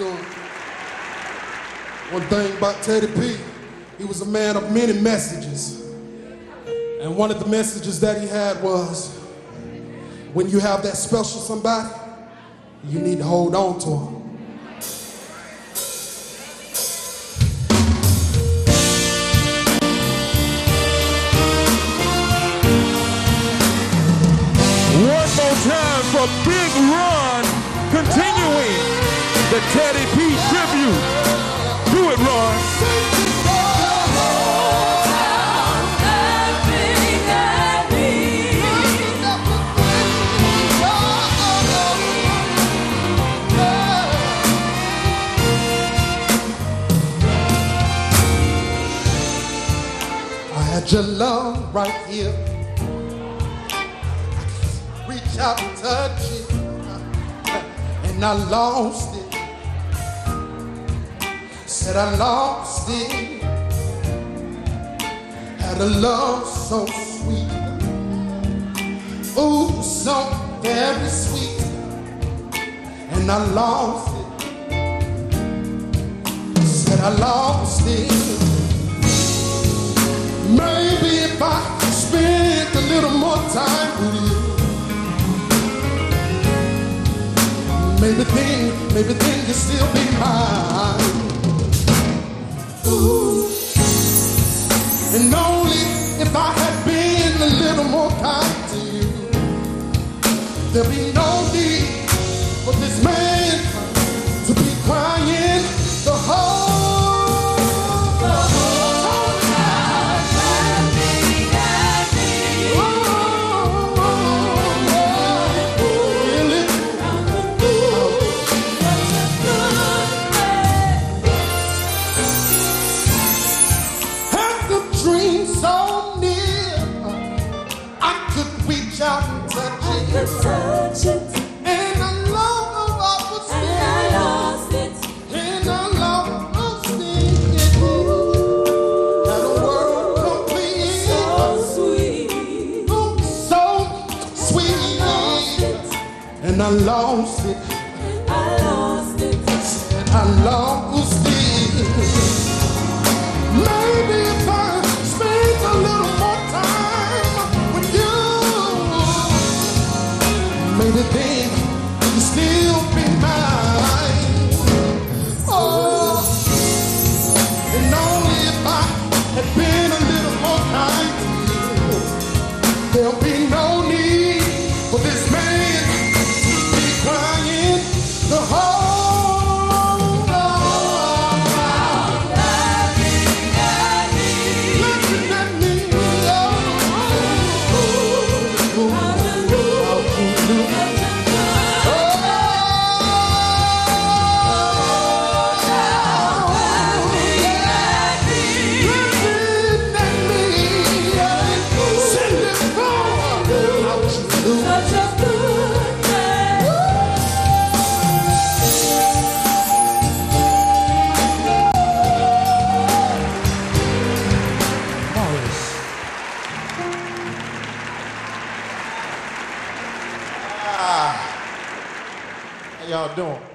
doing? One thing about Teddy P, he was a man of many messages. And one of the messages that he had was when you have that special somebody, you need to hold on to him. One more time for Big Ron, continuing the Teddy P tribute. Do it, Ron. I had your love right here. Reach out and touch it, and I lost it. Said I lost it. Had a love so sweet, oh, so very sweet, and I lost it. Said I lost it. Maybe if I spent a little more time with you, maybe then, maybe then you'd still be mine. And only if I had been a little more kind to you, there'd be no need dream so near, I could reach out and touch it. And I long I was and I long I it. Had a world complete, So sweet. oh, so sweet, and I lost it. And I lost it. Had been y'all doing?